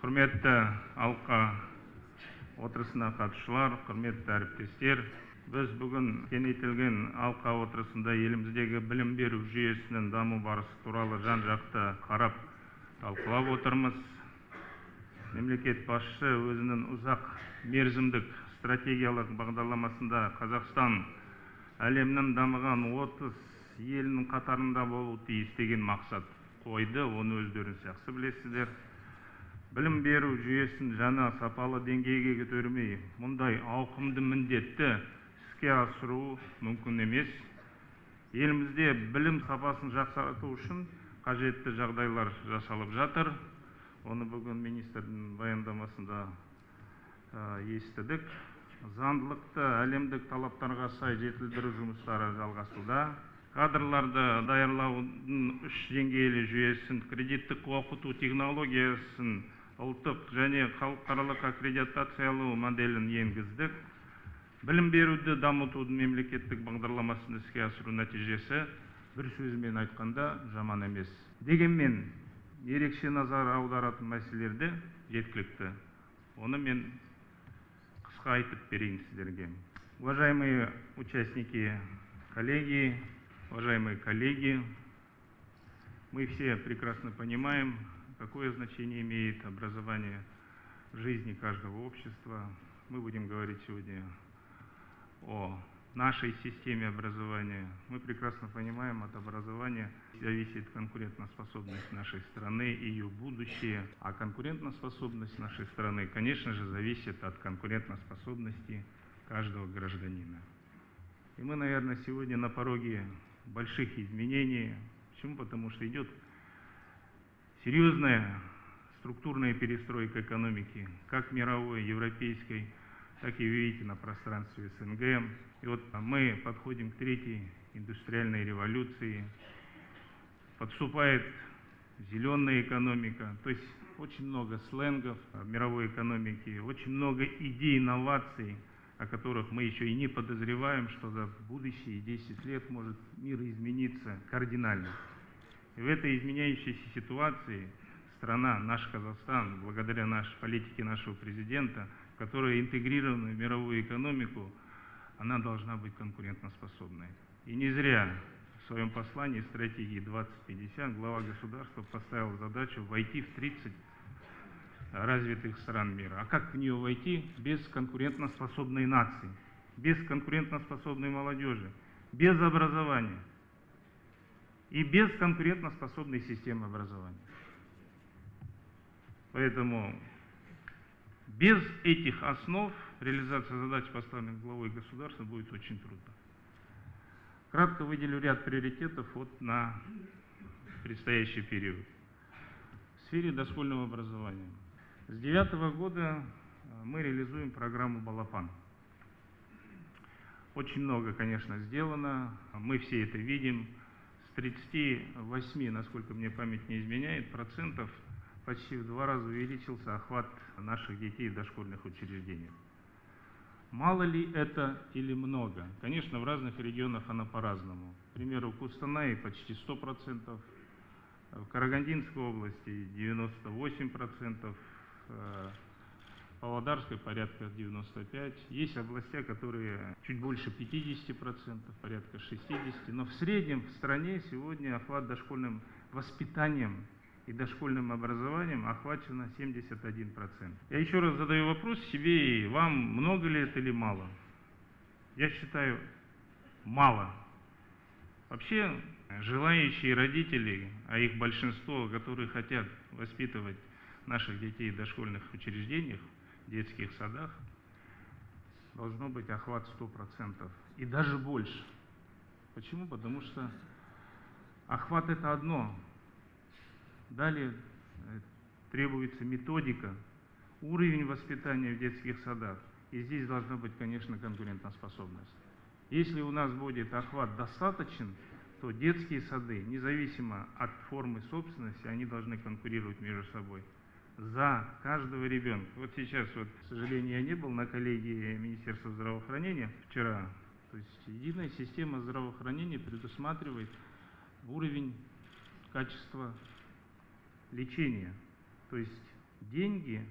құрметті алқа отырысына қатысушылар құрметті әріптестер біз бүгін кеңейтілген алқа отырысында еліміздегі білім беру жүйесінің даму барысы туралы жан жақты қарап талқылап отырмыз. Мемлекет басшысы өзінің ұзақ мерзімдік стратегиялық бағдарламасында қазақстан әлемнің дамыған отыз елінің қатарында болу тиіс деген мақсат қойды. Оны өздеріңіз жақсы білесіздер. Білім беру жүйесін жаңа сапалы деңгейге көтермей мұндай ауқымды міндетті іске асыру мүмкін емес. Елімізде білім сапасын жақсарту үшін қажетті жағдайлар жасалып жатыр. Оны бүгін министрдің баяндамасында естідік. Заңдылықты әлемдік талаптарға сай жетілдіру жұмыстары жалғасуда. Кадрларды даярлаудың үш деңгейлі жүйесін кредиттік оқыту технологиясын ұлттық және халықаралық аккредитациялау моделін енгіздік. Білім беруді дамытудың мемлекеттік бағдарламасын іске асыру нәтижесі бір сөзбен айтқанда жаман емес. Дегенмен ерекше назар аударатын мәселелер де жеткілікті. Оны мен қысқа айтып берейін сіздерге. Уважаемые участники коллеги уважаемые коллеги мы все прекрасно понимаем какое значение имеет образование в жизни каждого общества мы будем говорить сегодня о нашей системе образования. Мы прекрасно понимаем, от образования зависит конкурентоспособность нашей страны и ее будущее. А конкурентоспособность нашей страны, конечно же, зависит от конкурентоспособности каждого гражданина. И мы, наверное, сегодня на пороге больших изменений. Почему? Потому что идет серьезная структурная перестройка экономики, как мировой, европейской, так и, видите, на пространстве СНГ. И вот мы подходим к третьей индустриальной революции, подступает зеленая экономика, то есть очень много сленгов мировой экономике, очень много идей, инноваций, о которых мы еще и не подозреваем, что за будущие 10 лет может мир измениться кардинально. И в этой изменяющейся ситуации страна, наш Казахстан, благодаря нашей политике нашего президента, которая интегрирована в мировую экономику, она должна быть конкурентоспособной. И не зря в своем послании стратегии 2050 глава государства поставил задачу войти в 30 развитых стран мира. А как в нее войти без конкурентоспособной нации, без конкурентоспособной молодежи, без образования и без конкурентоспособной системы образования? Поэтому без этих основ реализация задач, поставленных главой государства, будет очень трудно. Кратко выделю ряд приоритетов вот на предстоящий период. В сфере дошкольного образования. С девятого года мы реализуем программу «Балапан». Очень много, конечно, сделано, мы все это видим. С 38, насколько мне память не изменяет, процентов почти в два раза увеличился охват наших детей в дошкольных учреждениях. Мало ли это или много? Конечно, в разных регионах оно по-разному. К примеру, в Кустанае почти 100%, в Карагандинской области 98%, в Павлодарской порядка 95%. Есть области, которые чуть больше 50%, порядка 60%. Но в среднем в стране сегодня охват дошкольным воспитанием и дошкольным образованием охвачено 71%. Я еще раз задаю вопрос себе и вам, много ли это или мало? Я считаю, мало. Вообще, желающие родители, а их большинство, которые хотят воспитывать наших детей в дошкольных учреждениях, детских садах, должно быть охват 100% и даже больше. Почему? Потому что охват это одно, Далее требуется методика, уровень воспитания в детских садах. И здесь должна быть, конечно, конкурентоспособность. Если у нас будет охват достаточен, то детские сады, независимо от формы собственности, они должны конкурировать между собой за каждого ребенка. Вот сейчас, вот, к сожалению, я не был на коллегии Министерства здравоохранения вчера. То есть единая система здравоохранения предусматривает уровень качества лечения. То есть деньги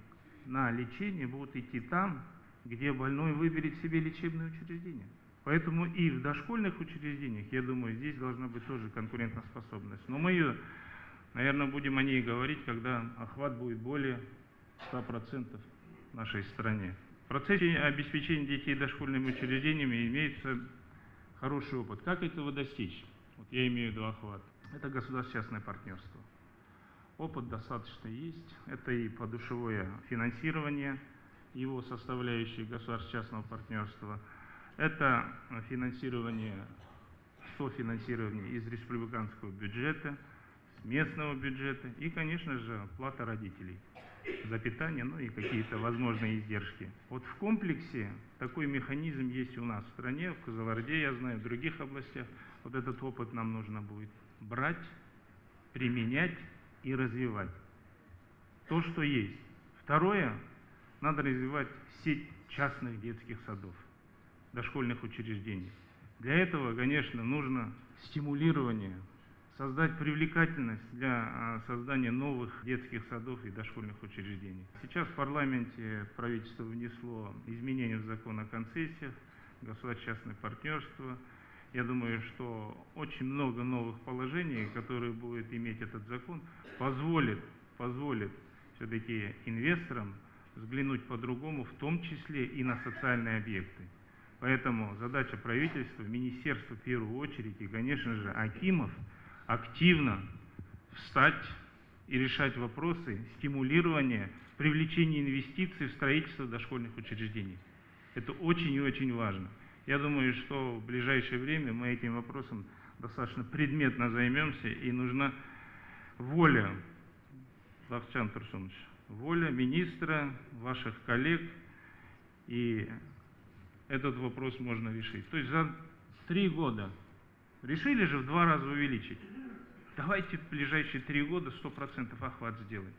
на лечение будут идти там, где больной выберет себе лечебное учреждение. Поэтому и в дошкольных учреждениях, я думаю, здесь должна быть тоже конкурентоспособность. Но мы ее, наверное, будем о ней говорить, когда охват будет более 100% в нашей стране. В процессе обеспечения детей дошкольными учреждениями имеется хороший опыт. Как этого достичь? Вот я имею в виду охват. Это государственно-частное партнерство. Опыт достаточно есть. Это и подушевое финансирование, его составляющие государственно-частного партнерства. Это финансирование, софинансирование из республиканского бюджета, местного бюджета и, конечно же, плата родителей за питание, ну и какие-то возможные издержки. Вот в комплексе такой механизм есть у нас в стране, в Казаларде, я знаю, в других областях. Вот этот опыт нам нужно будет брать, применять и развивать. То, что есть. Второе, надо развивать сеть частных детских садов, дошкольных учреждений. Для этого, конечно, нужно стимулирование создать привлекательность для а, создания новых детских садов и дошкольных учреждений. Сейчас в парламенте правительство внесло изменения в закон о концессиях, государственно-частное партнерство. Я думаю, что очень много новых положений, которые будет иметь этот закон, позволит, позволит все-таки инвесторам взглянуть по-другому, в том числе и на социальные объекты. Поэтому задача правительства, министерства в первую очередь и, конечно же, Акимов – активно встать и решать вопросы стимулирования, привлечения инвестиций в строительство дошкольных учреждений. Это очень и очень важно. Я думаю, что в ближайшее время мы этим вопросом достаточно предметно займемся, и нужна воля, Лавчан Турсунович, воля министра, ваших коллег, и этот вопрос можно решить. То есть за три года решили же в два раза увеличить. Давайте в ближайшие три года 100% охват сделаем.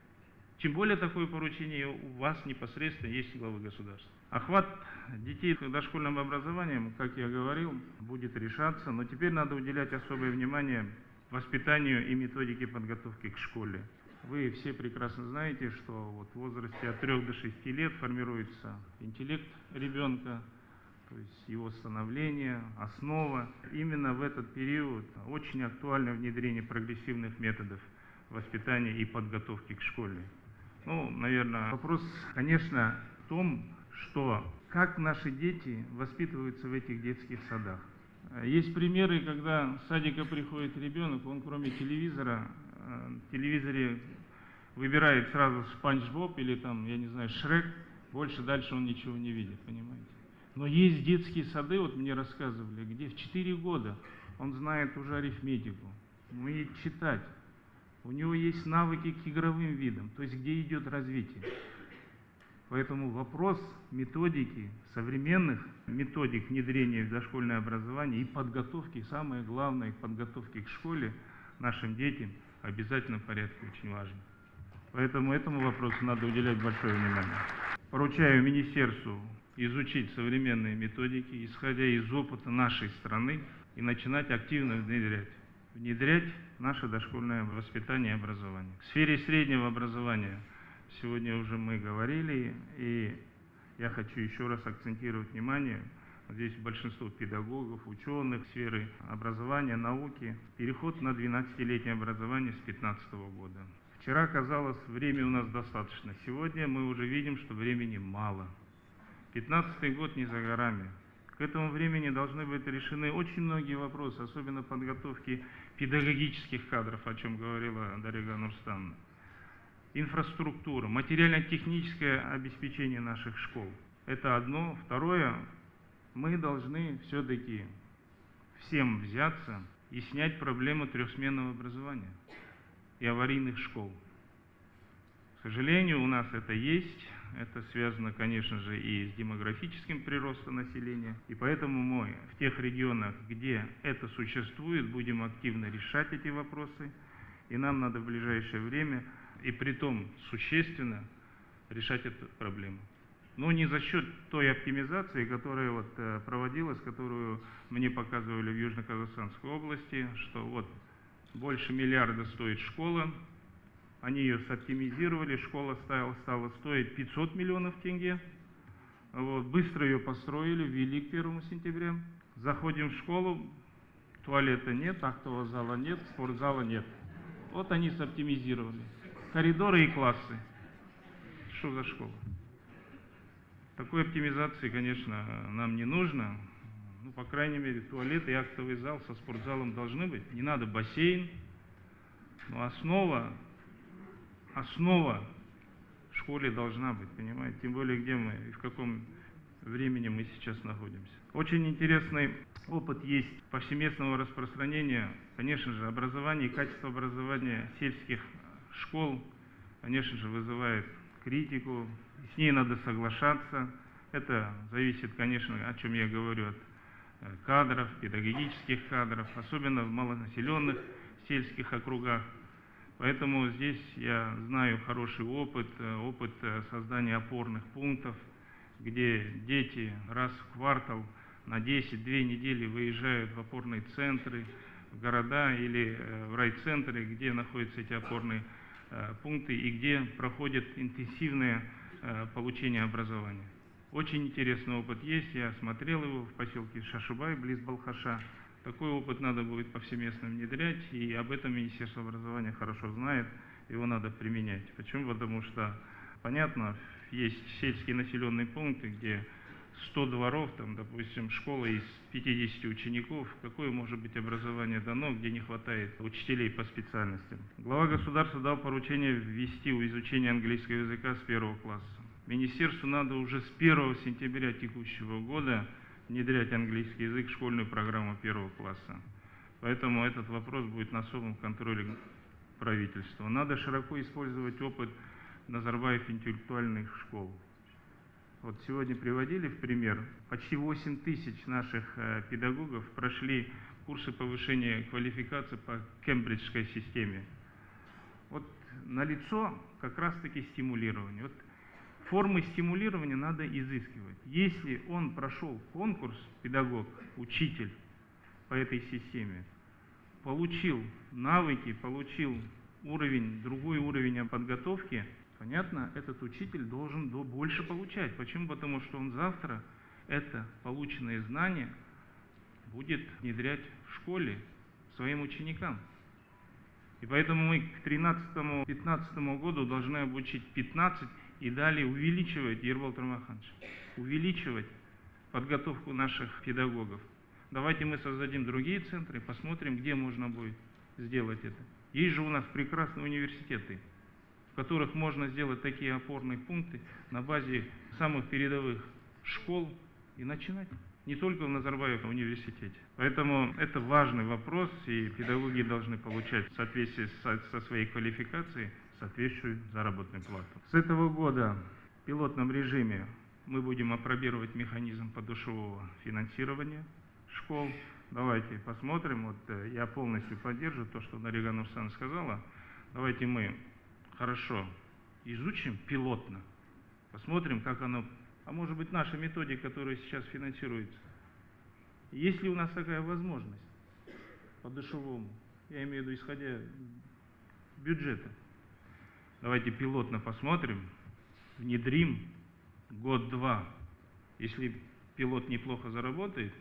Тем более такое поручение у вас непосредственно есть главы государства. Охват детей дошкольным образованием, как я говорил, будет решаться, но теперь надо уделять особое внимание воспитанию и методике подготовки к школе. Вы все прекрасно знаете, что вот в возрасте от 3 до 6 лет формируется интеллект ребенка, то есть его становление, основа. Именно в этот период очень актуально внедрение прогрессивных методов воспитания и подготовки к школе. Ну, наверное, вопрос, конечно, в том, что как наши дети воспитываются в этих детских садах. Есть примеры, когда с садика приходит ребенок, он кроме телевизора, э, в телевизоре выбирает сразу Спанч Боб или там, я не знаю, Шрек, больше дальше он ничего не видит, понимаете? Но есть детские сады, вот мне рассказывали, где в 4 года он знает уже арифметику, умеет читать. У него есть навыки к игровым видам, то есть где идет развитие. Поэтому вопрос методики, современных методик внедрения в дошкольное образование и подготовки, самое главное, подготовки к школе нашим детям обязательно в порядке очень важно. Поэтому этому вопросу надо уделять большое внимание. Поручаю Министерству изучить современные методики, исходя из опыта нашей страны, и начинать активно внедрять. Внедрять наше дошкольное воспитание и образование. В сфере среднего образования сегодня уже мы говорили, и я хочу еще раз акцентировать внимание, здесь большинство педагогов, ученых сферы образования, науки, переход на 12-летнее образование с 2015 года. Вчера казалось, времени у нас достаточно. Сегодня мы уже видим, что времени мало. 15 год не за горами. К этому времени должны быть решены очень многие вопросы, особенно подготовки педагогических кадров, о чем говорила Дарига Нурстановна. Инфраструктура, материально-техническое обеспечение наших школ. Это одно. Второе, мы должны все-таки всем взяться и снять проблему трехсменного образования и аварийных школ. К сожалению, у нас это есть, это связано, конечно же, и с демографическим приростом населения. И поэтому мы в тех регионах, где это существует, будем активно решать эти вопросы. И нам надо в ближайшее время, и при том существенно, решать эту проблему. Но не за счет той оптимизации, которая вот э, проводилась, которую мне показывали в Южно-Казахстанской области, что вот больше миллиарда стоит школа, Они ее соптимизировали, школа стала, стала стоить 500 миллионов тенге. Вот, быстро ее построили, ввели к 1 сентября. Заходим в школу, туалета нет, актового зала нет, спортзала нет. Вот они соптимизировали. Коридоры и классы. Что за школа? Такой оптимизации, конечно, нам не нужно. Ну, по крайней мере, туалет и актовый зал со спортзалом должны быть. Не надо бассейн. Но основа, основа в школе должна быть, понимаете? Тем более, где мы и в каком времени мы сейчас находимся. Очень интересный опыт есть повсеместного распространения, конечно же, образование и качество образования сельских школ, конечно же, вызывает критику, с ней надо соглашаться. Это зависит, конечно, о чем я говорю, от э, кадров, педагогических кадров, особенно в малонаселенных сельских округах. Поэтому здесь я знаю хороший опыт, э, опыт э, создания опорных пунктов, где дети раз в квартал на 10-2 недели выезжают в опорные центры, в города или в райцентры, где находятся эти опорные пункты и где проходит интенсивное получение образования. Очень интересный опыт есть, я смотрел его в поселке Шашубай, близ Балхаша. Такой опыт надо будет повсеместно внедрять, и об этом Министерство образования хорошо знает, его надо применять. Почему? Потому что, понятно, есть сельские населенные пункты, где 100 дворов, там, допустим, школа из 50 учеников, какое может быть образование дано, где не хватает учителей по специальностям. Глава государства дал поручение ввести у изучения английского языка с первого класса. Министерству надо уже с 1 сентября текущего года внедрять английский язык в школьную программу первого класса. Поэтому этот вопрос будет на особом контроле правительства. Надо широко использовать опыт Назарбаев интеллектуальных школ. Вот сегодня приводили в пример, почти 8 тысяч наших э, педагогов прошли курсы повышения квалификации по кембриджской системе. Вот налицо как раз-таки стимулирование. Вот формы стимулирования надо изыскивать. Если он прошел конкурс, педагог, учитель по этой системе, получил навыки, получил уровень, другой уровень подготовки, понятно, этот учитель должен больше получать. Почему? Потому что он завтра это полученные знания будет внедрять в школе своим ученикам. И поэтому мы к 2013-2015 году должны обучить 15 и далее увеличивать, Ербол Турмаханович, увеличивать подготовку наших педагогов. Давайте мы создадим другие центры, посмотрим, где можно будет сделать это. Есть же у нас прекрасные университеты, в которых можно сделать такие опорные пункты на базе самых передовых школ и начинать. Не только в Назарбаевом университете. Поэтому это важный вопрос, и педагоги должны получать в соответствии со, со своей квалификацией соответствующую заработную плату. С этого года в пилотном режиме мы будем опробировать механизм подушевого финансирования школ. Давайте посмотрим. Вот э, я полностью поддерживаю то, что Нария Нурсан сказала. Давайте мы хорошо изучим пилотно, посмотрим, как оно, а может быть наша методика, которая сейчас финансируется. Есть ли у нас такая возможность по душевому, я имею в виду исходя бюджета, Давайте пилотно посмотрим, внедрим год-два. Если пилот неплохо заработает,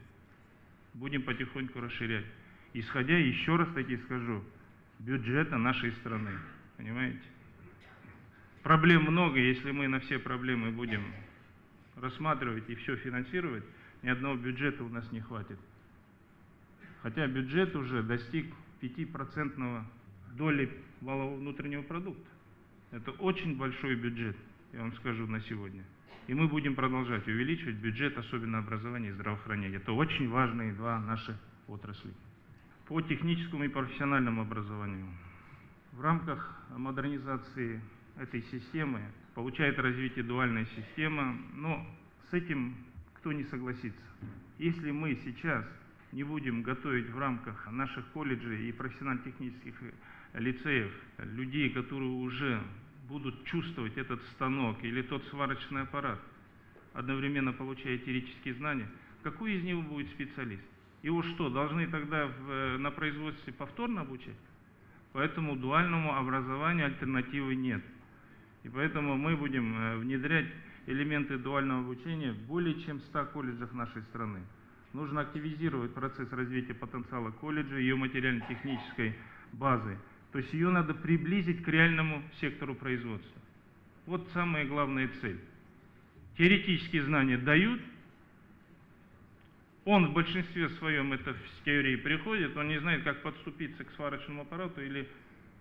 будем потихоньку расширять. Исходя, еще раз таки скажу, бюджета нашей страны. Понимаете? Проблем много, если мы на все проблемы будем рассматривать и все финансировать, ни одного бюджета у нас не хватит. Хотя бюджет уже достиг 5% доли валового внутреннего продукта. Это очень большой бюджет, я вам скажу, на сегодня. И мы будем продолжать увеличивать бюджет, особенно образования и здравоохранения. Это очень важные два наши отрасли. По техническому и профессиональному образованию. В рамках модернизации этой системы получает развитие дуальная система, но с этим кто не согласится. Если мы сейчас не будем готовить в рамках наших колледжей и профессионально-технических лицеев, людей, которые уже будут чувствовать этот станок или тот сварочный аппарат, одновременно получая теоретические знания, какой из него будет специалист? Его что, должны тогда в, на производстве повторно обучать? Поэтому дуальному образованию альтернативы нет. И поэтому мы будем э, внедрять элементы дуального обучения в более чем 100 колледжах нашей страны. Нужно активизировать процесс развития потенциала колледжа, ее материально-технической базы. То есть ее надо приблизить к реальному сектору производства. Вот самая главная цель. Теоретические знания дают, он в большинстве своем это в теории приходит, он не знает, как подступиться к сварочному аппарату или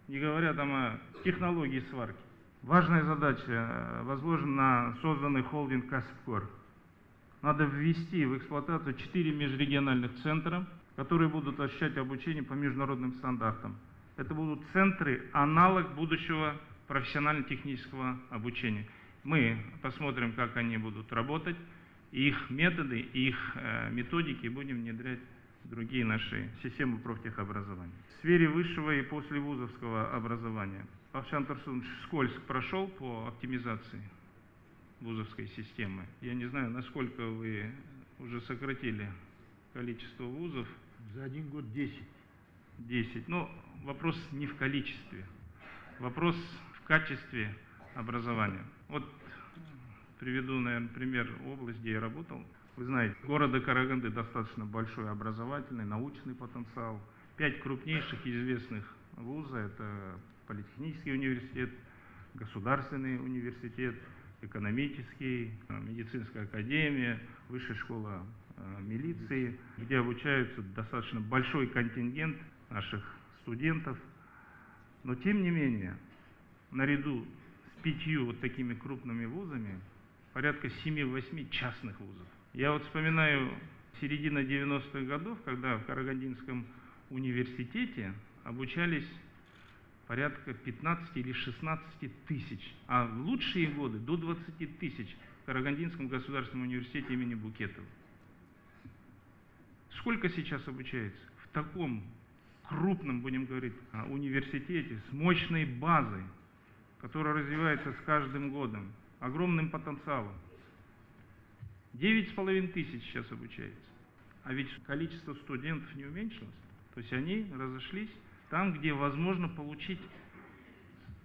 не говоря там о технологии сварки. Важная задача э, возложена на созданный холдинг Каспкор. Надо ввести в эксплуатацию четыре межрегиональных центра, которые будут осуществлять обучение по международным стандартам. Это будут центры, аналог будущего профессионально-технического обучения. Мы посмотрим, как они будут работать, их методы, их э, методики будем внедрять в другие наши системы профтехобразования. В сфере высшего и послевузовского образования Павшан Тарсунович скользко прошел по оптимизации вузовской системы. Я не знаю, насколько вы уже сократили количество вузов. За один год 10. 10. Но вопрос не в количестве, вопрос в качестве образования. Вот приведу, наверное, пример области, где я работал. Вы знаете, города Караганды достаточно большой образовательный, научный потенциал. Пять крупнейших известных вуза – это Политехнический университет, Государственный университет, экономический, медицинская академия, высшая школа э, милиции, где обучаются достаточно большой контингент наших студентов. Но тем не менее, наряду с пятью вот такими крупными вузами, порядка 7-8 частных вузов. Я вот вспоминаю середина 90-х годов, когда в Карагандинском университете обучались порядка 15 или 16 тысяч, а в лучшие годы до 20 тысяч в Карагандинском государственном университете имени Букетова. Сколько сейчас обучается? В таком крупном, будем говорить, а, университете с мощной базой, которая развивается с каждым годом, огромным потенциалом. Девять с половиной тысяч сейчас обучается. А ведь количество студентов не уменьшилось. То есть они разошлись там, где возможно получить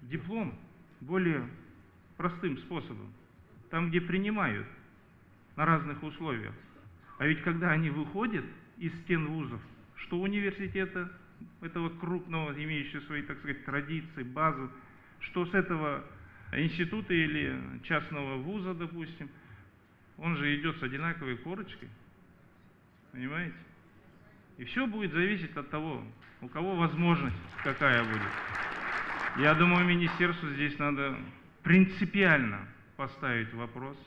диплом более простым способом, там, где принимают на разных условиях. А ведь когда они выходят из стен вузов, что университета, этого крупного, имеющего свои, так сказать, традиции, базу, что с этого института или частного вуза, допустим, он же идет с одинаковой корочкой, понимаете? И все будет зависеть от того, у кого возможность какая будет. Я думаю, министерству здесь надо принципиально поставить вопрос,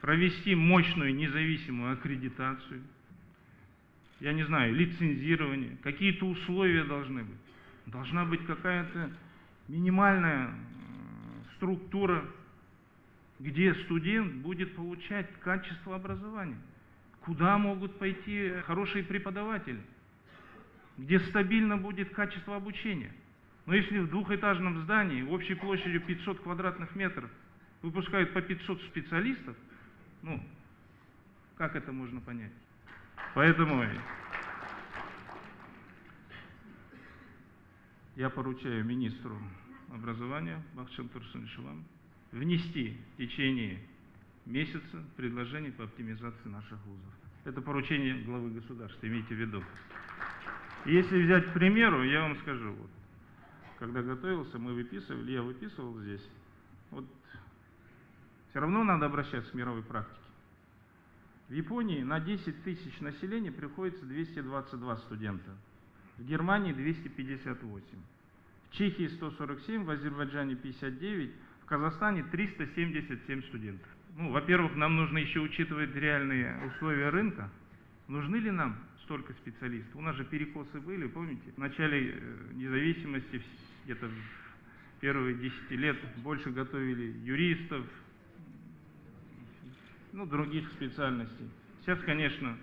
провести мощную независимую аккредитацию, я не знаю, лицензирование, какие-то условия должны быть. Должна быть какая-то минимальная структура, где студент будет получать качество образования, куда могут пойти хорошие преподаватели, где стабильно будет качество обучения. Но если в двухэтажном здании общей площадью 500 квадратных метров выпускают по 500 специалистов, ну, как это можно понять? Поэтому я поручаю министру образования Бахчан Турсуновичу вам внести в течение месяца предложение по оптимизации наших вузов. Это поручение главы государства, имейте в виду. Если взять к примеру, я вам скажу, вот, когда готовился, мы выписывали, я выписывал здесь, вот все равно надо обращаться к мировой практике. В Японии на 10 тысяч населения приходится 222 студента, в Германии 258, в Чехии 147, в Азербайджане 59, в Казахстане 377 студентов. Ну, во-первых, нам нужно еще учитывать реальные условия рынка. Нужны ли нам столько специалистов? У нас же перекосы были, помните? В начале э, независимости, где-то в первые 10 лет, больше готовили юристов, ну, других специальностей. Сейчас, конечно,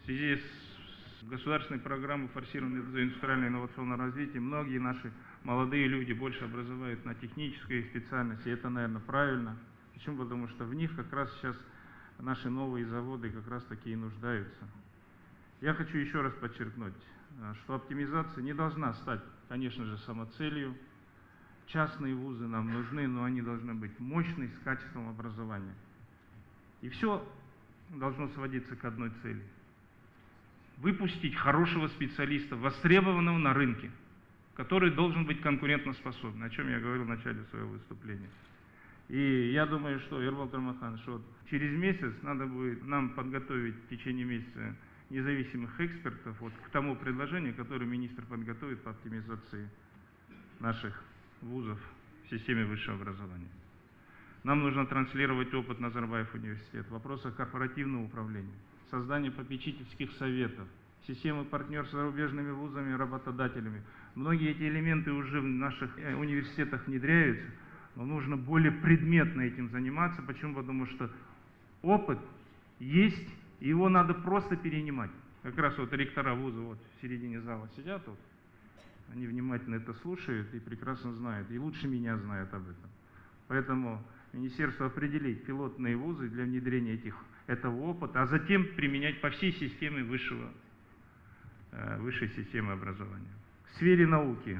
в связи с государственной программой форсированной индустриальное инновационное развитие, многие наши молодые люди больше образовают на технической специальности, это, наверное, правильно. Почему? Потому что в них как раз сейчас наши новые заводы как раз таки и нуждаются. Я хочу еще раз подчеркнуть, э, что оптимизация не должна стать конечно же, самоцелью. Частные вузы нам нужны, но они должны быть мощные, с качеством образования. И все должно сводиться к одной цели. Выпустить хорошего специалиста, востребованного на рынке, который должен быть конкурентоспособным, о чем я говорил в начале своего выступления. И я думаю, что, Ербал Тармахан, что через месяц надо будет нам подготовить в течение месяца независимых экспертов вот, к тому предложению, которое министр подготовит по оптимизации наших вузов в системе высшего образования. Нам нужно транслировать опыт Назарбаев университет в вопросах корпоративного управления, создания попечительских советов, системы партнерств с зарубежными вузами и работодателями. Многие эти элементы уже в наших э, университетах внедряются, но нужно более предметно этим заниматься. Почему? Потому что опыт есть, его надо просто перенимать. Как раз вот ректора вуза вот в середине зала сидят, вот, они внимательно это слушают и прекрасно знают, и лучше меня знают об этом. Поэтому министерство определить пилотные вузы для внедрения этих, этого опыта, а затем применять по всей системе высшего, э, высшей системы образования. В сфере науки.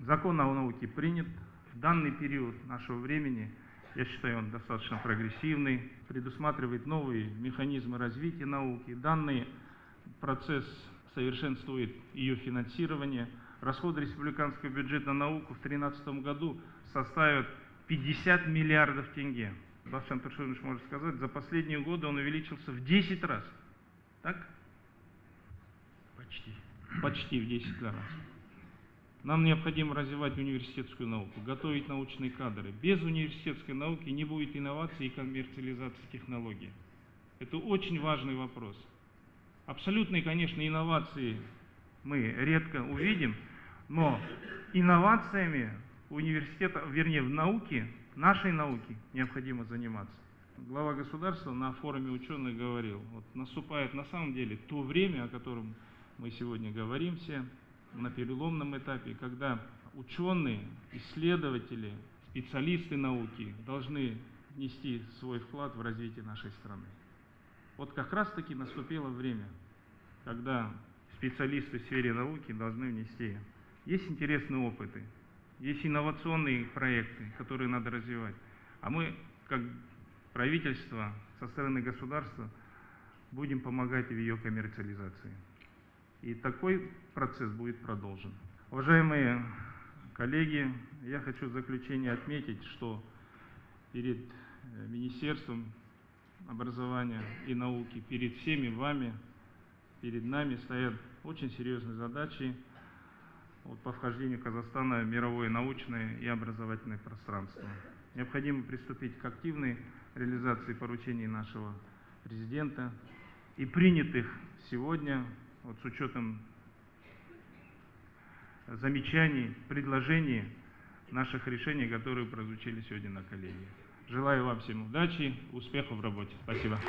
Закон о науке принят. В данный период нашего времени, я считаю, он достаточно прогрессивный, предусматривает новые механизмы развития науки. Данный процесс совершенствует ее финансирование. Расходы республиканского бюджета на науку в 2013 году составят 50 миллиардов тенге. Башан Туршинович может сказать, за последние годы он увеличился в 10 раз. Так? Почти. Почти в 10 раз. Нам необходимо развивать университетскую науку, готовить научные кадры. Без университетской науки не будет инноваций и коммерциализации технологий. Это очень важный вопрос. Абсолютные, конечно, инновации мы редко увидим, но инновациями университета, вернее, в науке, нашей науке необходимо заниматься. Глава государства на форуме ученых говорил, вот наступает на самом деле то время, о котором мы сегодня говорим все, на переломном этапе, когда ученые, исследователи, специалисты науки должны внести свой вклад в развитие нашей страны. Вот как раз таки наступило время, когда специалисты в сфере науки должны внести. Есть интересные опыты, есть инновационные проекты, которые надо развивать. А мы, как правительство, со стороны государства, будем помогать в ее коммерциализации. И такой процесс будет продолжен. Уважаемые коллеги, я хочу в заключение отметить, что перед э, Министерством образования и науки, перед всеми вами, перед нами стоят очень серьезные задачи вот, по вхождению Казахстана в мировое научное и образовательное пространство. Необходимо приступить к активной реализации поручений нашего президента и принятых сегодня, вот с учетом замечаний, предложений наших решений, которые прозвучали сегодня на коллегии. Желаю вам всем удачи, успехов в работе. Спасибо.